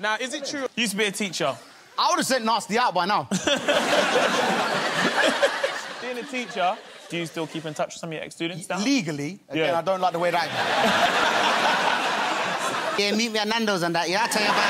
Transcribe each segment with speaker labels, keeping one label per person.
Speaker 1: Now, is it true you used to be a teacher?
Speaker 2: I would have sent Narstie out by now.
Speaker 1: Being a teacher, do you still keep in touch with some of your ex-students now?
Speaker 2: Legally, again,
Speaker 1: Yeah.
Speaker 2: I don't like the way that. yeah, meet me at Nando's and that. Yeah, I tell you about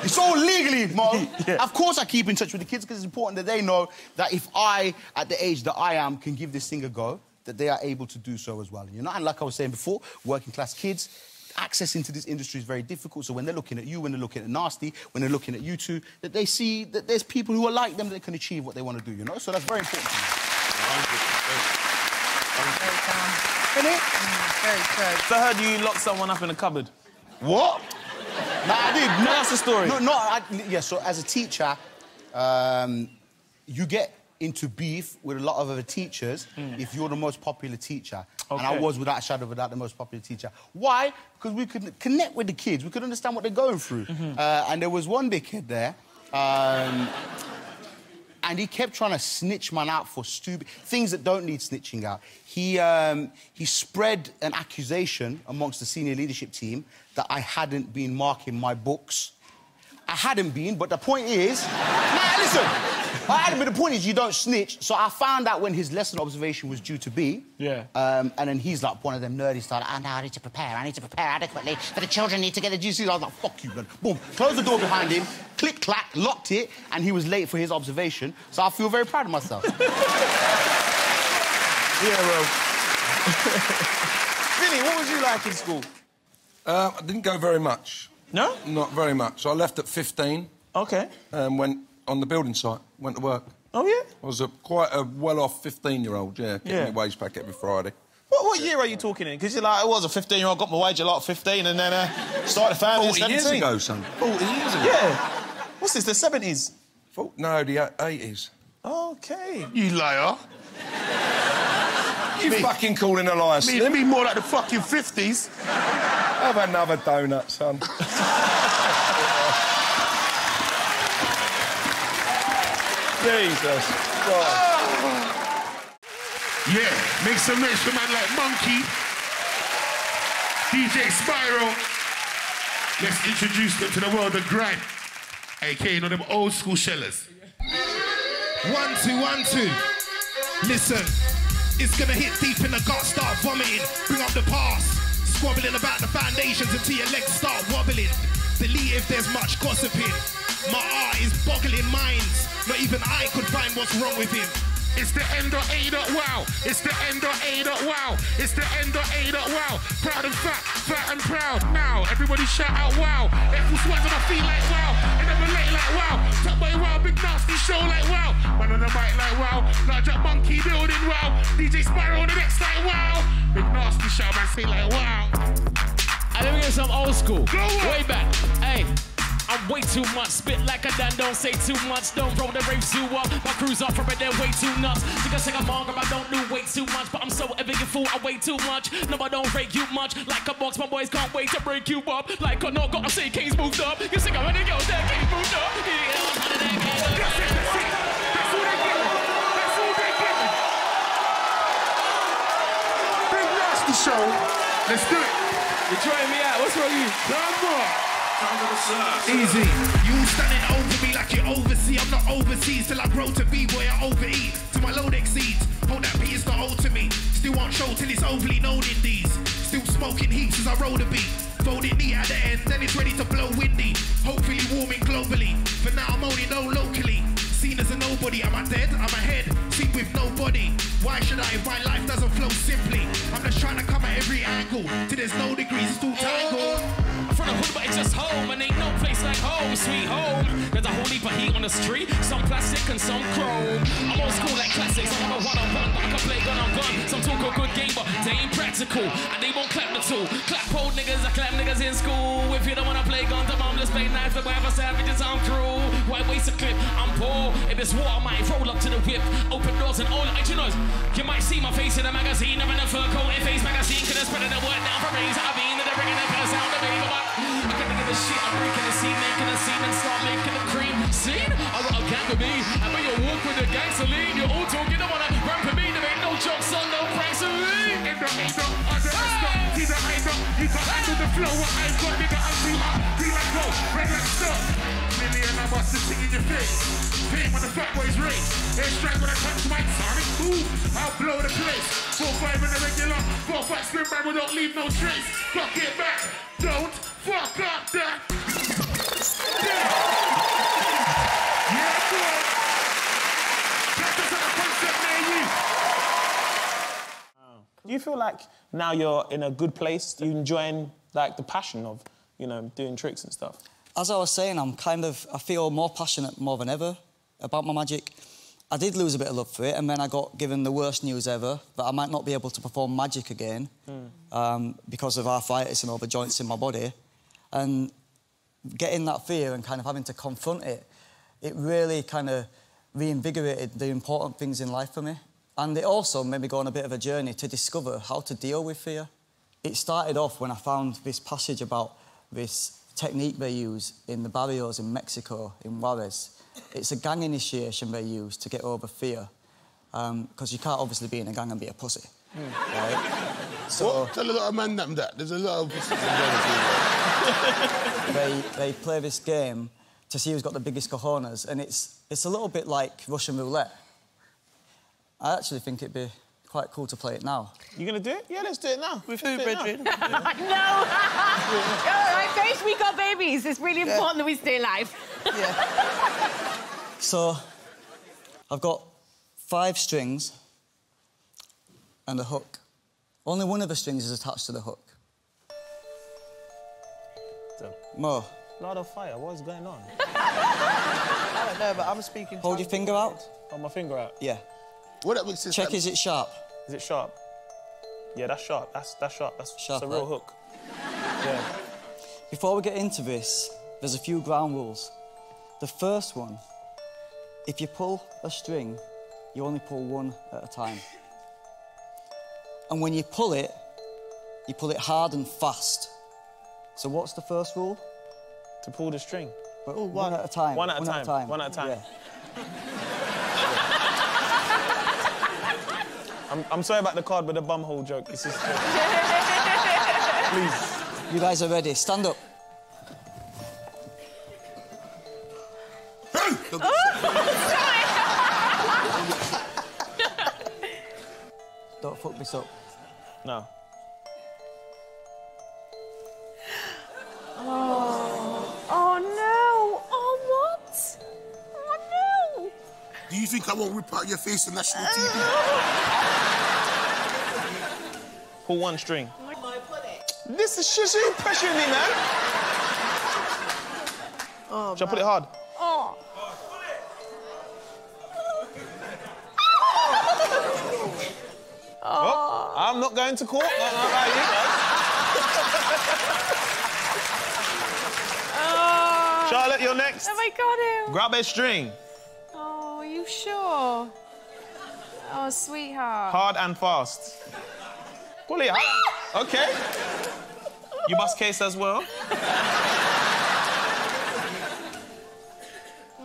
Speaker 2: it. It's all legally, Mo. Of course, I keep in touch with the kids because it's important that they know that if I, at the age that I am, can give this thing a go, that they are able to do so as well. You know, and like I was saying before, working class kids. Access into this industry is very difficult. So when they're looking at you, when they're looking at Narstie, when they're looking at you two, that they see that there's people who are like them that can achieve what they want to do. You know, so that's very important. To me.
Speaker 3: Very true.
Speaker 1: So I heard you locked someone up in a cupboard.
Speaker 2: What? No, I did.
Speaker 1: No, that's the story.
Speaker 2: No, no. I, yeah. So as a teacher, um, you get into beef with a lot of other teachers if you're the most popular teacher. And I
Speaker 1: Hmm.
Speaker 2: Was, without a shadow of a doubt, the most popular teacher. Why? Because we could connect with the kids. We could understand what they're going through.
Speaker 1: Mm-hmm.
Speaker 2: Uh, and there was one big kid there. Um, and he kept trying to snitch man out for stupid things that don't need snitching out. He um, he spread an accusation amongst the senior leadership team that I hadn't been marking my books. I hadn't been, but the point is, nah, listen, I hadn't. But the point is, you don't snitch. So I found out when his lesson observation was due to be.
Speaker 1: Yeah.
Speaker 2: Um, and then he's like one of them nerdy style. And I need to prepare. I need to prepare adequately for the children. Need to get the GCs. I was like, fuck you, man. Boom. Closed the door behind him. Click clack. Locked it. And he was late for his observation. So I feel very proud of myself.
Speaker 1: Yeah, well. Vinnie, what was you like in school?
Speaker 4: Uh, I didn't go very much.
Speaker 1: No?
Speaker 4: Not very much. I left at 15
Speaker 1: Okay.
Speaker 4: and went on the building site, went to work.
Speaker 1: Oh, yeah?
Speaker 4: I was a, quite a well-off 15-year-old, yeah, getting
Speaker 1: Yeah.
Speaker 4: my wage back every Friday.
Speaker 1: What, what year are you talking in? Because you're like, I was a 15 year old, got my wage a lot at 15, and then uh, started a family at
Speaker 4: 40 years ago, son. 40 years ago.
Speaker 1: Yeah. What's this, the 70s?
Speaker 4: Fo- No, the uh, 80s.
Speaker 1: Okay.
Speaker 5: You liar.
Speaker 4: You fucking calling a liar,
Speaker 5: Me,
Speaker 4: Slim?
Speaker 5: me more like the fucking 50s.
Speaker 4: Have another donut, son. Jesus.
Speaker 5: Yeah, make some noise for man like Monkey, DJ Spyro. Let's introduce them to the world of grime. aka you know them old school shellers.
Speaker 6: One, two, one, two. Listen, it's gonna hit deep in the gut, start vomiting. Bring up the past, squabbling about the foundations until your legs start wobbling. Delete if there's much gossiping. My art is boggling minds. Not even I could find what's wrong with him.
Speaker 5: It's the end of A dot wow. It's the end of A dot wow. It's the end of A dot wow. Proud and fat, fat and proud. Now everybody shout out wow. Every swag on my feet like wow. And never late like wow. Top boy wow. Big Narstie show like wow. Man on the mic like wow. Large up monkey building wow. DJ Spyro on the next like wow. Big Narstie shout man say like wow.
Speaker 7: And let me get some old school.
Speaker 5: Go.
Speaker 7: Way back. I'm way too much, spit like a done, don't say too much, don't roll the raves you up. My crew's off from it, they're way too nuts. Think I sing a manga, I don't do way too much, but I'm so epic and fool, I weigh too much. No, I don't rate you much. Like a box, my boys can't wait to break you up. Like a no, gotta say Kings moved up. You sing a running, yo, that Kings moved up. Yeah, I'm out of that game.
Speaker 5: That's it, that's it. That's they me. That's all they me. Big Narstie show. Let's do it.
Speaker 7: You're trying me out, what's wrong with you?
Speaker 5: Come on.
Speaker 6: Easy. You standing over me like you're. I'm not overseas till I grow to be boy. I overeat till my load exceeds. Hold that beat, it's not old to me. Still won't show till it's overly known in these. Still smoking heaps as I roll the beat. Folding neat at the end, then it's ready to blow windy. Hopefully warming globally. For now I'm only known locally. As a nobody, am I dead? I'm ahead, sleep with nobody. Why should I if my life doesn't flow simply? I'm just trying to come at every angle. Till there's no degrees, it's too tangled.
Speaker 7: I'm from the hood, but it's just home, and ain't no place like home, sweet home. There's a whole heap of heat on the street, some plastic and some chrome. I'm old school like classics, I'm a one on one, but I can play gun on gun. Some talk a good game, but they ain't practical, and they won't clap the tool. Clap old niggas, I clap niggas in school. Play knife, the whatever savages, I'm cruel. Why waste a clip? I'm poor. If it's war, I might roll up to the whip, open doors and all. You know, you might see my face in a magazine, I'm in a fur coat, in face magazine, could have spread the word down for raise. I've been to the bringing the first sound of baby, but I can't give a shit. I'm breaking the scene, making a scene, and start making the cream. Scene? I got a gang with me. I bet you walk with the gasoline. You're all talking, don't wanna run for me.
Speaker 5: You can handle the flow, what I've got, nigga, I'm too hot. Green like gold, red like stuff. Million of us to sing in your face. Pain when the fat boys race. They strike when I touch my sonic boom. I'll blow the place. Four five in the regular. Four five spin back, we don't leave no trace. Fuck it back. Don't fuck up that. Yeah, boy. That's just how the concept made you.
Speaker 1: Do you feel like now you're in a good place? You enjoying like the passion of, you know, doing tricks and stuff?
Speaker 8: As I was saying, I'm kind of, I feel more passionate more than ever about my magic. I did lose a bit of love for it, and then I got given the worst news ever that I might not be able to perform magic again um, because of arthritis and all the joints in my body. And getting that fear and kind of having to confront it, it really kind of reinvigorated the important things in life for me. And it also made me go on a bit of a journey to discover how to deal with fear. It started off when I found this passage about this technique they use in the barrios in Mexico, in Juarez. It's a gang initiation they use to get over fear. Um, because you can't obviously be in a gang and be a pussy. Right? So
Speaker 9: What? Tell a lot of man them that. There's a lot of.
Speaker 8: they, they play this game to see who's got the biggest cojones, and it's, it's a little bit like Russian roulette. I actually think it'd be quite cool to play it now.
Speaker 1: You gonna do it? Yeah, let's do it now.
Speaker 3: With
Speaker 1: Let's
Speaker 3: who,
Speaker 1: do it now.
Speaker 3: Bridget?
Speaker 10: no! All right, first we got babies. It's really important that we stay alive. yeah.
Speaker 8: So, I've got five strings and a hook. Only one of the strings is attached to the hook. Mo,
Speaker 1: Lord of fire, what's going on?
Speaker 3: I don't know, but I'm speaking.
Speaker 8: hold your finger out.
Speaker 1: Hold my finger out.
Speaker 8: Yeah.
Speaker 9: What that makes sense.
Speaker 8: Check is it sharp?
Speaker 1: Is it sharp? Yeah, that's sharp. That's that's sharp. That's,
Speaker 8: Sharp,
Speaker 1: that's a real
Speaker 8: right?
Speaker 1: hook. Yeah.
Speaker 8: Before we get into this, there's a few ground rules. The first one, if you pull a string, you only pull one at a time. And when you pull it, you pull it hard and fast. So what's the first rule?
Speaker 1: To pull the string.
Speaker 8: But oh, one at a time.
Speaker 1: One at a time. One at a time.
Speaker 8: Yeah.
Speaker 1: I'm, I'm sorry about the card with the bumhole joke. It's just. Please.
Speaker 8: You guys are ready. Stand up. Oh, Don't fuck this up.
Speaker 1: No.
Speaker 9: Think I won't rip out your face on national TV?
Speaker 1: Pull one string. This is shit. You pressuring me, man.
Speaker 3: Oh,
Speaker 1: Shall I put it hard?
Speaker 10: Oh.
Speaker 1: Oh, oh. oh. I'm not going to court. Not, not like you.
Speaker 10: Oh.
Speaker 1: Charlotte, you're next.
Speaker 10: Have I got him?
Speaker 1: Grab a string.
Speaker 10: Are you sure? Oh, sweetheart.
Speaker 1: Hard and fast. Pull it hard. Ah! Okay. You must case as well.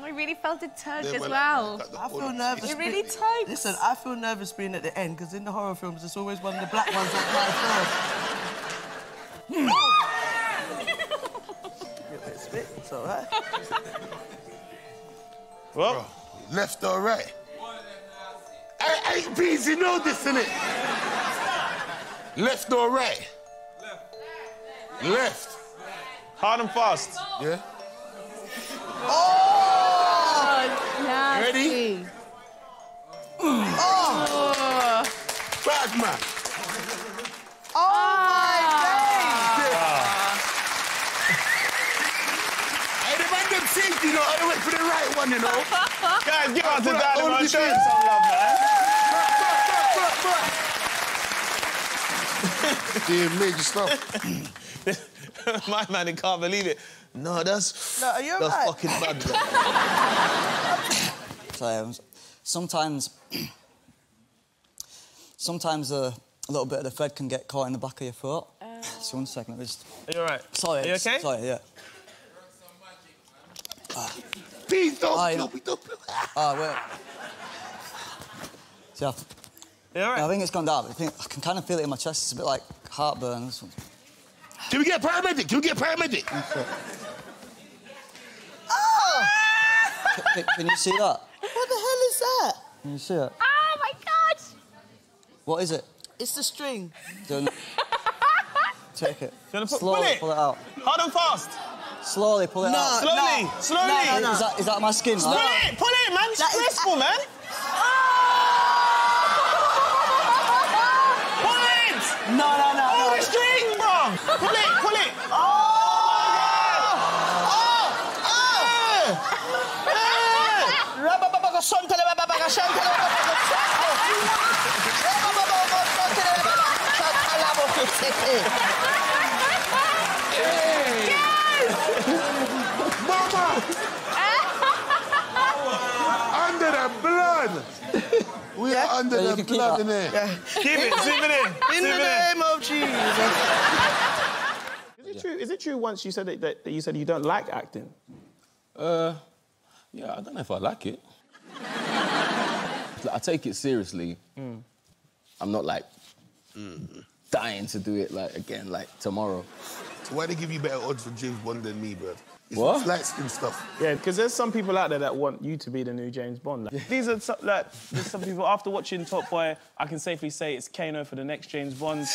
Speaker 10: I really felt it tug
Speaker 9: Yeah,
Speaker 10: as
Speaker 9: well,
Speaker 10: well.
Speaker 3: I feel
Speaker 9: of-
Speaker 3: nervous.
Speaker 10: It really
Speaker 3: being-
Speaker 10: tugs.
Speaker 3: Listen, I feel nervous being at the end because in the horror films, it's always one of the black ones that cries first. Get a bit of spit, it's all right.
Speaker 1: Well,
Speaker 9: Left or right? I ain't bees, you know this, innit? Left or right? Left. Left.
Speaker 1: hard and fast.
Speaker 9: Yeah?
Speaker 10: Oh, Narstie.
Speaker 9: Ready?
Speaker 10: Oh.
Speaker 9: Bad man. Hey, the man them think, you know, I went for the right one, you know.
Speaker 1: Guys, give out to
Speaker 9: Put
Speaker 1: Daddy,
Speaker 9: all
Speaker 1: man.
Speaker 9: the
Speaker 1: Show him some love, man.
Speaker 9: Damn, major stuff.
Speaker 1: My man, he can't believe it. No, that's
Speaker 3: No, are you
Speaker 1: that's
Speaker 3: alright?
Speaker 1: fucking bad. bro.
Speaker 8: Sorry, um, sometimes, sometimes a, a little bit of the thread can get caught in the back of your throat. so one second, let me just.
Speaker 1: Are you all right?
Speaker 8: Sorry.
Speaker 1: Are you okay?
Speaker 8: Sorry, yeah.
Speaker 9: Bees, don't
Speaker 8: Oh, you
Speaker 9: kill
Speaker 8: know-
Speaker 9: me, don't
Speaker 8: Ah, wait. See, I,
Speaker 1: you all right?
Speaker 8: I think it's gone down. I think I can kind of feel it in my chest. It's a bit like heartburn. or something.
Speaker 9: Can we get a paramedic? Can we get a paramedic?
Speaker 8: Can, can you see that?
Speaker 3: What the hell is that?
Speaker 8: Can you see it?
Speaker 10: Oh my god!
Speaker 8: What is it?
Speaker 3: It's the string.
Speaker 8: Don't... Take it.
Speaker 1: Gonna
Speaker 8: Slowly
Speaker 1: pull it.
Speaker 8: pull it out.
Speaker 1: Hard and fast.
Speaker 8: Slowly pull it
Speaker 3: No,
Speaker 8: out.
Speaker 1: Slowly,
Speaker 3: no.
Speaker 1: slowly.
Speaker 3: No, no,
Speaker 8: Is that, is that my skin?
Speaker 1: Pull
Speaker 8: Like?
Speaker 1: it, pull it, man. It's
Speaker 3: That is-
Speaker 1: stressful, man. Pull it.
Speaker 3: No, no, no,
Speaker 1: Pull
Speaker 3: no.
Speaker 1: the string, bro. Pull it, pull it. Oh!
Speaker 9: Mama! under the blood! We are under
Speaker 8: Yeah,
Speaker 9: the
Speaker 8: can keep
Speaker 9: blood
Speaker 8: that.
Speaker 9: in here.
Speaker 1: Keep it, zoom it in.
Speaker 3: In
Speaker 1: zoom
Speaker 3: the
Speaker 1: it
Speaker 3: name of Jesus.
Speaker 1: Is it true? Is it true? Once you said that, that you said you don't like acting.
Speaker 11: Uh, yeah, I don't know if I like it. I take it seriously. I'm not like dying to do it like again, like tomorrow.
Speaker 9: So why they give you better odds for James Bond than me, bro? It's
Speaker 11: What?
Speaker 9: light skin stuff.
Speaker 1: Yeah, because there's some people out there that want you to be the new James Bond. Like, These are some, like there's some people after watching Top Boy, I can safely say it's Kano for the next James Bond.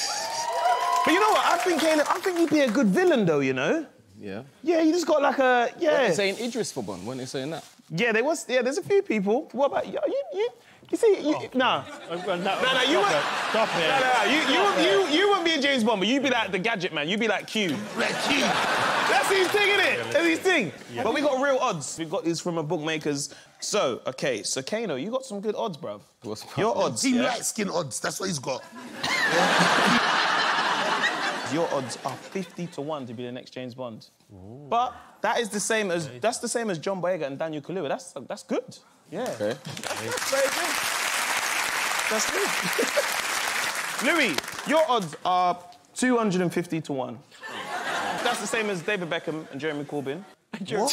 Speaker 1: But you know what? I think Kano, I think he'd be a good villain though. You know?
Speaker 11: Yeah.
Speaker 1: Yeah, you just got like a
Speaker 11: What
Speaker 1: yeah.
Speaker 11: they saying Idris for Bond? Weren't they saying that?
Speaker 1: Yeah, there was. Yeah, there's a few people. What about you? You, you, you see, you, oh. no.
Speaker 12: Oh, no,
Speaker 1: No, no, you would.
Speaker 12: Stop
Speaker 1: No,
Speaker 12: it.
Speaker 1: no, no. You, you, would- you, you wouldn't be a James Bond, but you'd be like the gadget man. You'd be like Q.
Speaker 9: Like you.
Speaker 1: That's his thing, isn't it? That's his thing. But we got real odds. We got these from a bookmakers. So, okay, so Kano, you got some good odds, bruv.
Speaker 11: What's
Speaker 1: Your odds.
Speaker 9: Team
Speaker 1: yeah?
Speaker 9: light skin odds. That's what he's got.
Speaker 1: Your odds are 50 to 1 to be the next James Bond. But that is the same as that's the same as John Boyega and Daniel Kaluuya. That's that's good. Yeah.
Speaker 11: Okay.
Speaker 1: That's very good. That's good. Louis, your odds are 250 to 1. That's the same as David Beckham and Jeremy Corbyn. Jeremy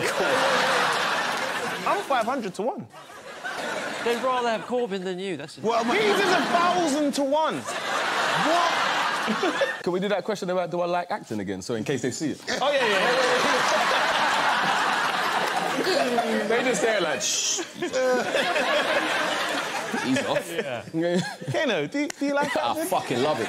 Speaker 1: Corbyn. I'm 500 to 1.
Speaker 12: They'd rather have Corbyn than you. That's
Speaker 9: What am I?
Speaker 1: He's a thousand to 1.
Speaker 9: What?
Speaker 11: Can we do that question about do I like acting again? So in case they see it.
Speaker 1: Oh, yeah, yeah, yeah.
Speaker 11: they just there like shh. Ease off.
Speaker 1: Kano, do, do you like
Speaker 11: that?
Speaker 1: I
Speaker 11: fucking love it.